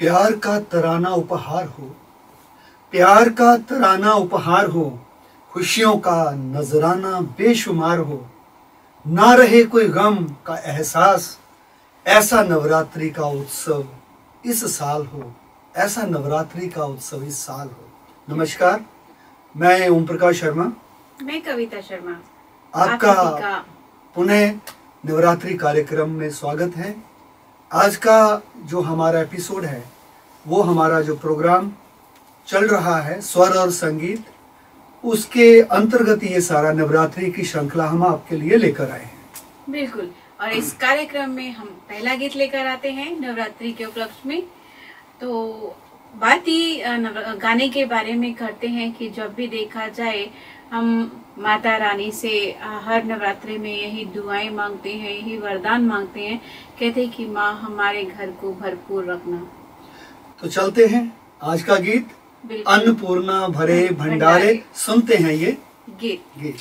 प्यार का तराना उपहार हो प्यार का तराना उपहार हो खुशियों का नजराना बेशुमार हो ना रहे कोई गम का एहसास ऐसा नवरात्रि का उत्सव इस साल हो ऐसा नवरात्रि का उत्सव इस साल हो। नमस्कार मैं ओम प्रकाश शर्मा। मैं कविता शर्मा। आपका आप पुनः नवरात्रि कार्यक्रम में स्वागत है। आज का जो हमारा एपिसोड है वो हमारा जो प्रोग्राम चल रहा है, स्वर और संगीत, उसके अंतर्गत ये सारा नवरात्रि की श्रृंखला हम आपके लिए लेकर आए हैं। बिल्कुल। और इस कार्यक्रम में हम पहला गीत लेकर आते हैं, नवरात्रि के उपलक्ष्य में। तो बात ही गाने के बारे में करते हैं कि जब भी देखा जाए, हम माता रानी से हर नवरात्रि में यही दुआएँ मांगते हैं, यही वरदान मांगते हैं, कहते हैं कि माँ, हमारे घर को भरपूर रखना। तो चलते हैं। आज का गीत अन्नपूर्णा भरे भंडारे। सुनते हैं ये गीत। गीत।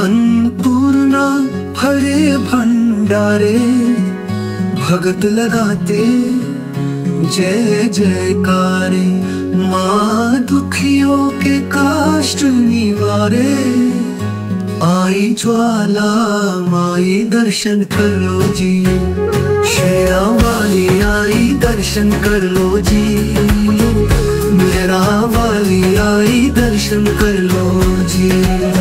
अन्नपूर्णा भरे भंडारे भगत लगाते जय जयकारे। माँ दुखियों के काष्ट निवारे। आई ज्वाला माई दर्शन कर लो जी। शेरा वाली आई दर्शन कर लो जी। मेरा वाली आई दर्शन कर लो जी।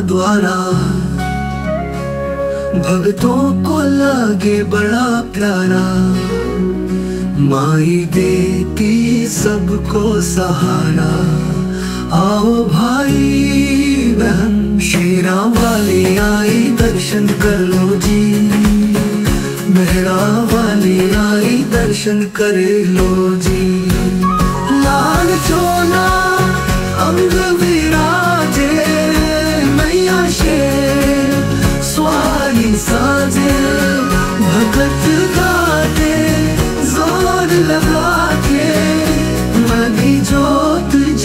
द्वारा। भक्तों को लगे बड़ा प्यारा। माई देती सबको सहारा। आओ भाई, बहन शेरा वाली आई, दर्शन कर लो जी। मेहरा वाली आई, दर्शन कर लो जी। लाल चोला, अंग विराजे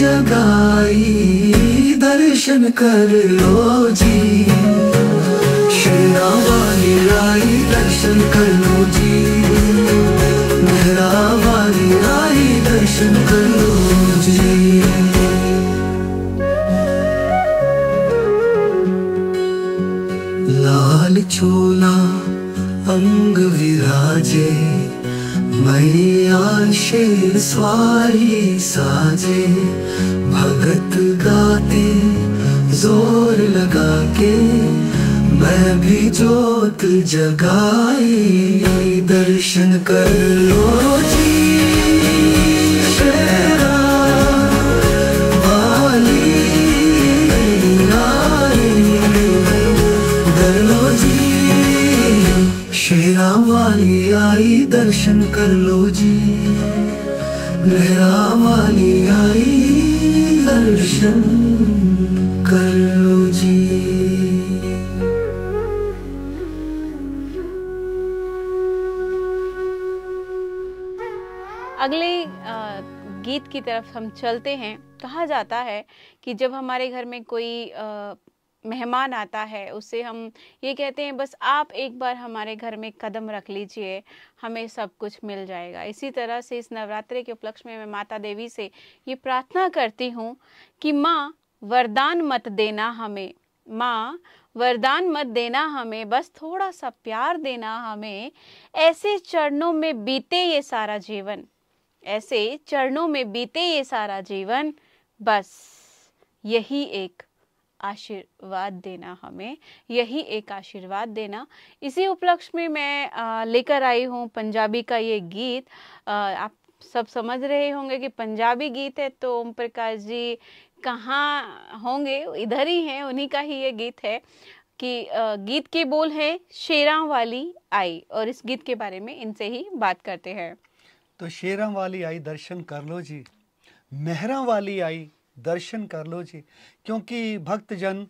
जगाई, दर्शन कर लो जी। शेरा वाली आई दर्शन कर लो जी। मेरा वाली आई दर्शन कर लो जी। लाल छोला अंग विराजे आशे स्वारी साजे, भगत गाते, ज़ोर लगा के मैं भी जोत जगाई, दर्शन कर लो जी। शेरा वाली आई, दर्शन कर लो जी। लहरा वाली आई, दर्शन कर लो जी। अगले गीत की तरफ़ हम चलते हैं। कहा जाता है कि जब हमारे घर में कोई मेहमान आता है, उसे हम ये कहते हैं, बस आप एक बार हमारे घर में कदम रख लीजिए, हमें सब कुछ मिल जाएगा। इसी तरह से इस नवरात्रि के उपलक्ष्य में मैं माता देवी से ये प्रार्थना करती हूँ कि माँ, वरदान मत देना हमें। माँ, वरदान मत देना हमें, बस थोड़ा सा प्यार देना हमें। ऐसे चरणों में बीते ये सारा जीवन, ऐसे चरणों में बीते ये सारा जीवन, बस यही एक आशीर्वाद देना हमें, यही एक आशीर्वाद देना। इसी उपलक्ष्य में मैं लेकर आई हूँ पंजाबी का ये गीत। आप सब समझ रहे होंगे कि पंजाबी गीत है तो ओम प्रकाश जी कहाँ होंगे? इधर ही हैं, उन्हीं का ही ये गीत है कि गीत के बोल है शेरा वाली आई। और इस गीत के बारे में इनसे ही बात करते हैं। तो शेरा वाली आई, दर्शन कर लो जी। मेहरा वाली आई दर्शन कर लो जी। क्योंकि भक्तजन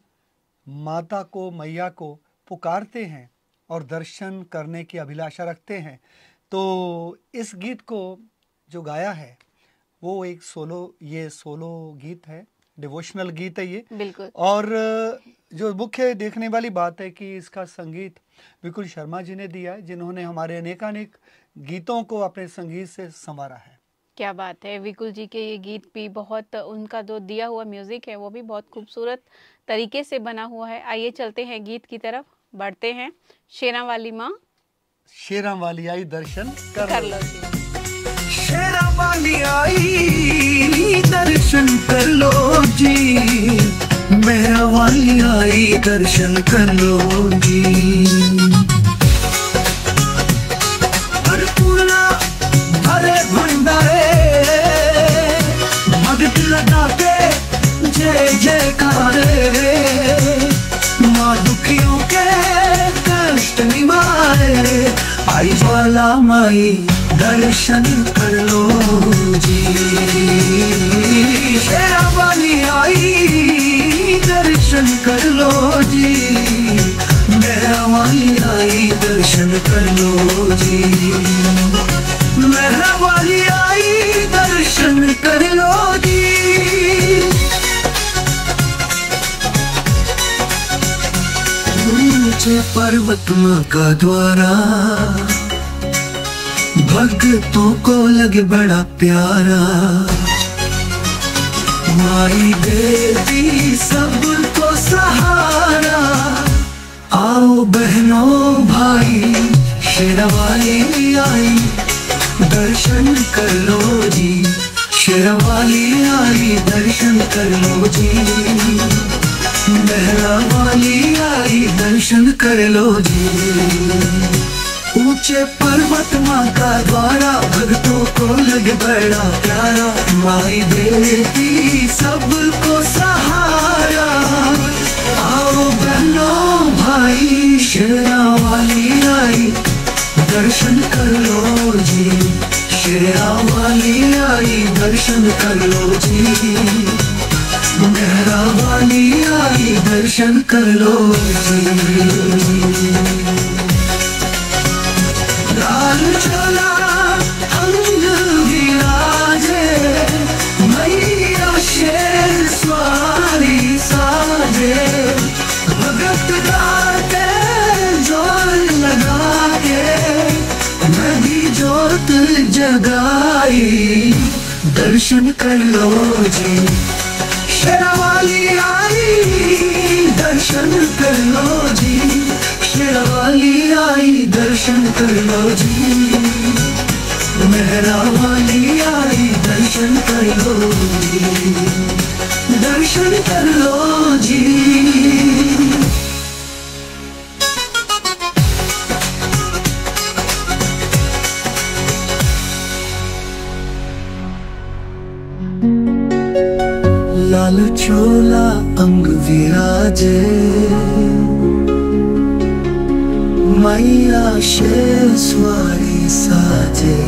माता को मैया को पुकारते हैं और दर्शन करने की अभिलाषा रखते हैं। तो इस गीत को जो गाया है वो एक सोलो ये सोलो गीत है डिवोशनल गीत है ये। बिल्कुल। और जो मुख्य देखने वाली बात है कि इसका संगीत विकुल शर्मा जी ने दिया है जिन्होंने हमारे अनेकानेक गीतों को अपने संगीत से संवारा है। क्या बात है। विकुल जी के ये गीत भी बहुत उनका जो दिया हुआ म्यूज़िक है वो भी बहुत खूबसूरत तरीके से बना हुआ है। आइए चलते हैं गीत की तरफ़ बढ़ते हैं। शेरा वाली माँ। शेरा वाली आई दर्शन कर, कर लो जी। शेरा वाली आई दर्शन कर लो जी। मेरा वाली आई दर्शन कर लो जी। जय माँ दुखियों के आई ज्वाला माई, दर्शन कर लो जी। शेरा वाली आई, दर्शन कर लो जी। मेरा आई, दर्शन कर लो जी। मेरा आई, दर्शन कर लो जी। ऊँचे पर्वत का द्वारा। भक्तों को लगे बड़ा प्यारा। माई देती सबको सहारा। आओ बहनों, भाई शेरवाली आई। दर्शन कर लो जी शेरवाली आई, दर्शन कर लो जी। बहरा वाली आई, दर्शन कर लो जी। ऊँचे पर्वत माँ का द्वारा भक्तों को लग बड़ा प्यारा। माई देती सबको सहारा। आओ बहनों, भाई शेरा वाली आई, दर्शन कर लो जी। शेरा वाली आई, दर्शन कर लो जी। मेरा वाली आई, दर्शन कर लो। लाल चला विराजे मैया शेर स्वारी साजे भगत गाते ज़ोर लगा के नदी जोत जगाई, दर्शन कर लो जी। शेरवाली आई। दर्शन कर लो जी। शेरवाली आई। दर्शन कर लो जी। मेहरा वाली आई। दर्शन कर लो जी। दर्शन कर लो जी। शोला अंग विराजे। मैया शेर स्वारी साजे,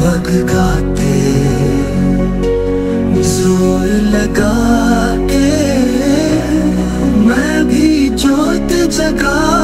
भग गाते। ज़ोर लगा के मैं भी जोत जगा